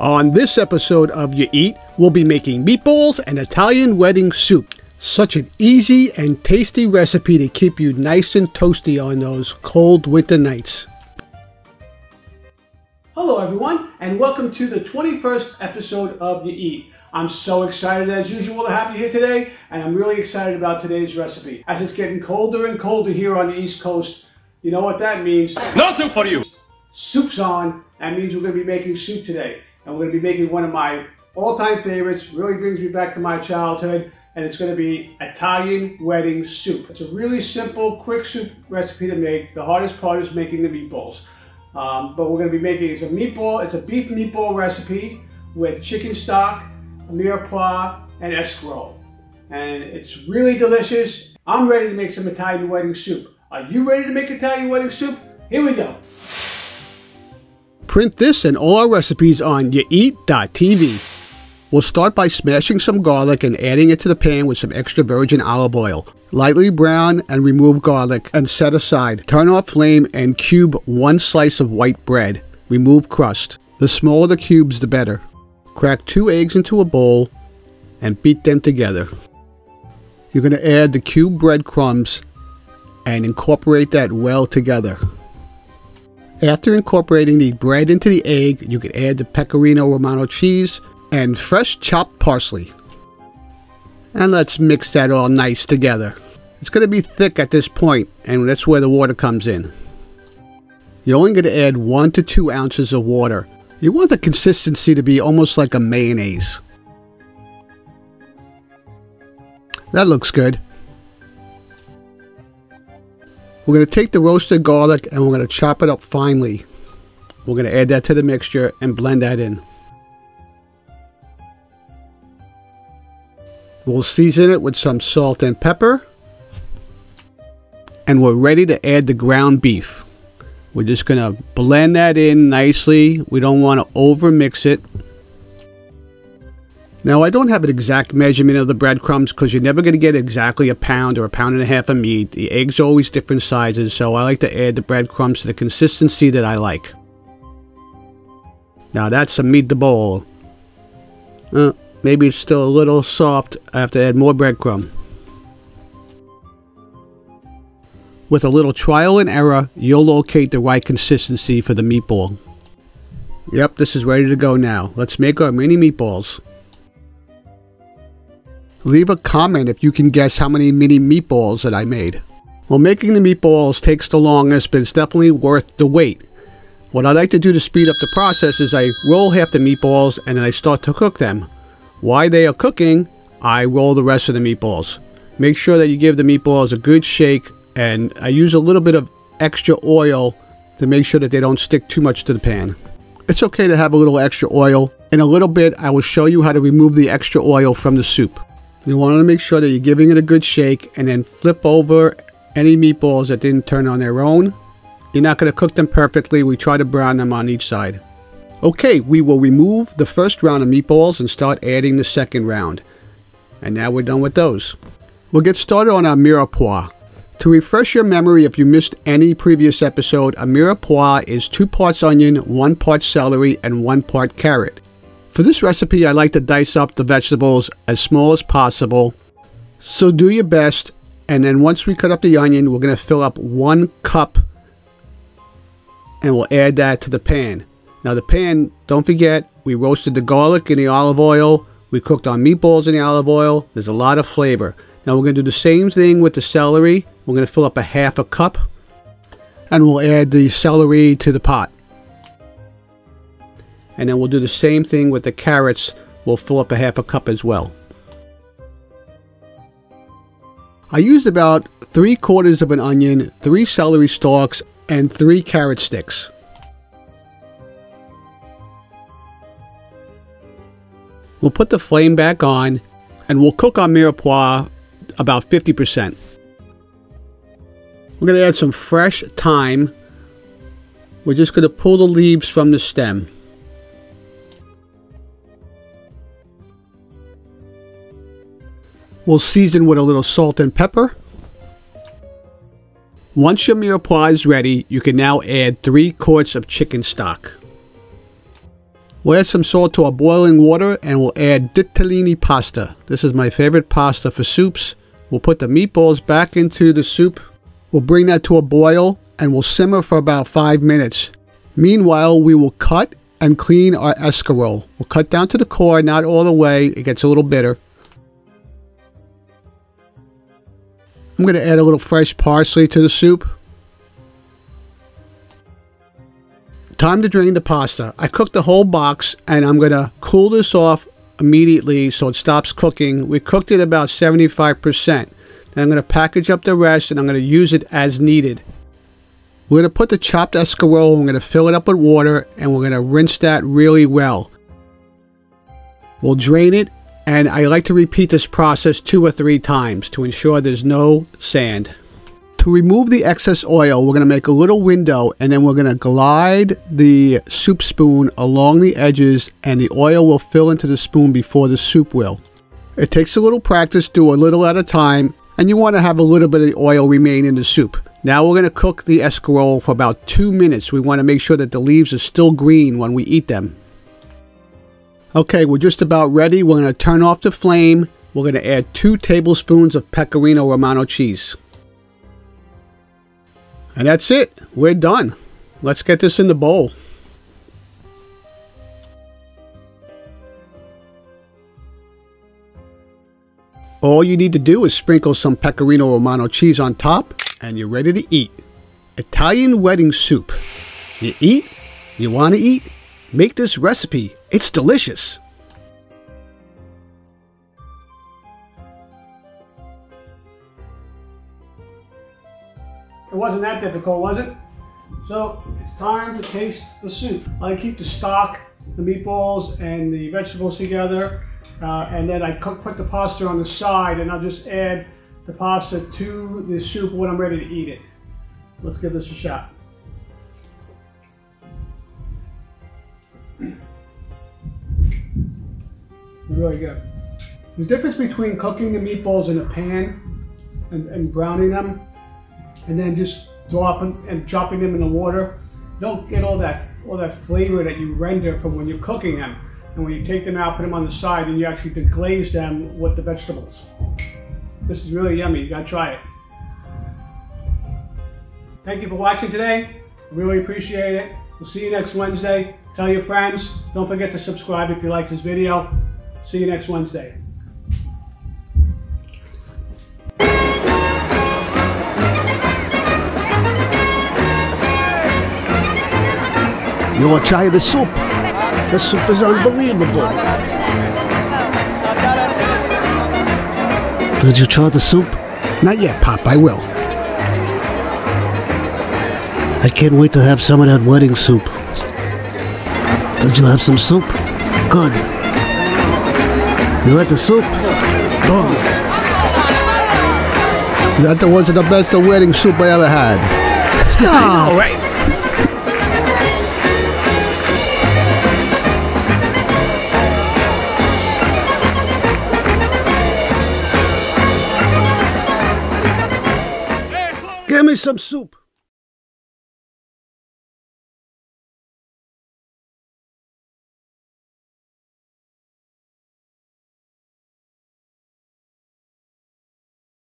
On this episode of Ya'Eat, we'll be making meatballs and Italian wedding soup. Such an easy and tasty recipe to keep you nice and toasty on those cold winter nights. Hello everyone, and welcome to the 21st episode of Ya'Eat. I'm so excited as usual to have you here today, and I'm really excited about today's recipe. As it's getting colder and colder here on the East Coast, you know what that means? No soup for you! Soup's on. That means we're going to be making soup today. And we're to be making one of my all-time favorites. Really brings me back to my childhood. And it's going to be Italian wedding soup. It's a really simple, quick soup recipe to make. The hardest part is making the meatballs. Um, but we're going to be making it's a meatball, it's a beef meatball recipe with chicken stock, mirepoix, and escarole. And it's really delicious. I'm ready to make some Italian wedding soup. Are you ready to make Italian wedding soup? Here we go. Print this and all our recipes on yaeat.tv. We'll start by smashing some garlic and adding it to the pan with some extra virgin olive oil. Lightly brown and remove garlic and set aside. Turn off flame and cube one slice of white bread. Remove crust. The smaller the cubes, the better. Crack two eggs into a bowl and beat them together. You're going to add the cube breadcrumbs and incorporate that well together. After incorporating the bread into the egg, you can add the pecorino romano cheese and fresh chopped parsley. And let's mix that all nice together. It's going to be thick at this point, and that's where the water comes in. You're only going to add 1 to 2 ounces of water. You want the consistency to be almost like a mayonnaise. That looks good. We're going to take the roasted garlic and we're going to chop it up finely. We're going to add that to the mixture and blend that in. We'll season it with some salt and pepper. And we're ready to add the ground beef. We're just going to blend that in nicely. We don't want to over mix it. Now, I don't have an exact measurement of the breadcrumbs because you're never going to get exactly a pound or a pound and a half of meat. The eggs are always different sizes, so I like to add the breadcrumbs to the consistency that I like. Now, that's a meat the bowl. Uh, maybe it's still a little soft. I have to add more breadcrumb. With a little trial and error, you'll locate the right consistency for the meatball. Yep, this is ready to go now. Let's make our mini meatballs. Leave a comment if you can guess how many mini meatballs that I made. Well, making the meatballs takes the longest, but it's definitely worth the wait. What I like to do to speed up the process is I roll half the meatballs and then I start to cook them. While they are cooking, I roll the rest of the meatballs. Make sure that you give the meatballs a good shake and I use a little bit of extra oil to make sure that they don't stick too much to the pan. It's okay to have a little extra oil. In a little bit, I will show you how to remove the extra oil from the soup. You want to make sure that you're giving it a good shake and then flip over any meatballs that didn't turn on their own. You're not going to cook them perfectly. We try to brown them on each side. Okay, we will remove the first round of meatballs and start adding the second round. And now we're done with those. We'll get started on our mirepoix. To refresh your memory if you missed any previous episode, a mirepoix is two parts onion, one part celery, and one part carrot. For this recipe, I like to dice up the vegetables as small as possible. So do your best. And then once we cut up the onion, we're going to fill up one cup and we'll add that to the pan. Now the pan, don't forget, we roasted the garlic in the olive oil. We cooked our meatballs in the olive oil. There's a lot of flavor. Now we're going to do the same thing with the celery. We're going to fill up a half a cup and we'll add the celery to the pot. And then we'll do the same thing with the carrots. We'll fill up a half a cup as well. I used about three quarters of an onion, three celery stalks, and three carrot sticks. We'll put the flame back on and we'll cook our mirepoix about 50%. We're going to add some fresh thyme. We're just going to pull the leaves from the stem. We'll season with a little salt and pepper. Once your mirepoix is ready, you can now add 3 quarts of chicken stock. We'll add some salt to our boiling water and we'll add ditalini pasta. This is my favorite pasta for soups. We'll put the meatballs back into the soup. We'll bring that to a boil and we'll simmer for about five minutes. Meanwhile, we will cut and clean our escarole. We'll cut down to the core, not all the way. It gets a little bitter. I'm going to add a little fresh parsley to the soup. Time to drain the pasta. I cooked the whole box and I'm going to cool this off immediately so it stops cooking. We cooked it about 75%. Then I'm going to package up the rest and I'm going to use it as needed. We're going to put the chopped escarole, we're going to fill it up with water and we're going to rinse that really well. We'll drain it and I like to repeat this process two or three times to ensure there's no sand. To remove the excess oil, we're going to make a little window and then we're going to glide the soup spoon along the edges and the oil will fill into the spoon before the soup will. It takes a little practice, do a little at a time, and you want to have a little bit of oil remain in the soup. Now we're going to cook the escarole for about two minutes. We want to make sure that the leaves are still green when we eat them. Okay, we're just about ready. We're going to turn off the flame. We're going to add two tablespoons of pecorino romano cheese. And that's it. We're done. Let's get this in the bowl. All you need to do is sprinkle some pecorino romano cheese on top and you're ready to eat. Italian wedding soup. You eat? You want to eat? Make this recipe. It's delicious. It wasn't that difficult, was it? So it's time to taste the soup. I keep the stock, the meatballs, and the vegetables together. Uh, and then I cook, put the pasta on the side and I'll just add the pasta to the soup when I'm ready to eat it. Let's give this a shot. Really good. The difference between cooking the meatballs in a pan and, and browning them and then just dropping and them in the water. You don't get all that all that flavor that you render from when you're cooking them. And when you take them out, put them on the side, and you actually deglaze them with the vegetables. This is really yummy. You gotta try it. Thank you for watching today. Really appreciate it. We'll see you next Wednesday. Tell your friends. Don't forget to subscribe if you like this video. See you next Wednesday. You want to try the soup? The soup is unbelievable. Did you try the soup? Not yet, Pop. I will. I can't wait to have some of that wedding soup. Did you have some soup? Good. You like the soup? Oh. That was the best wedding soup I ever had. Stop! All right. Give me some soup.